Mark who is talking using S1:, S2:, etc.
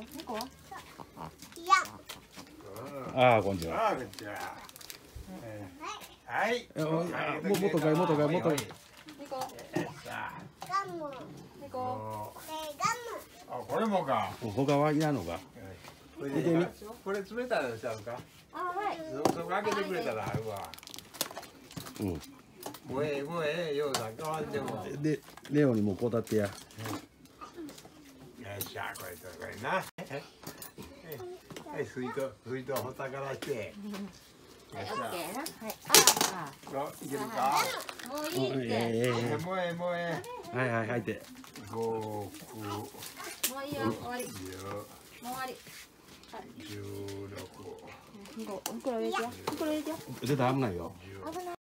S1: 二個は
S2: ああこんにちは
S3: ああ、こんにちは。えーはい。
S2: えおあも元が元が元が
S1: 二個
S3: さあ、
S1: 二個
S3: もうあ、これもか。
S2: 他はいらんのか
S3: これでこれ冷たいのちゃうか？
S1: あはい
S3: そそこ開けてくれたらあるわ。
S2: うん
S3: もうええ、もうええ、ようさわんでも。よ
S2: でレオにもこうたってや
S3: っしゃ、これと、これな。はい、水筒、水筒ほったからして。よっし
S1: オッケーなはいあ
S3: ゃ。おいけるか？
S1: あもういいって
S2: えええ
S3: えもうええ、もうえ
S2: えはいはいはいって
S3: え。五、九、
S1: もういいよ終わりもう
S3: 十、
S1: 終わり
S3: 十六、
S1: 二個袋入れてよ袋入れてよ
S2: 絶対危ないよ
S3: 十。
S1: 危ない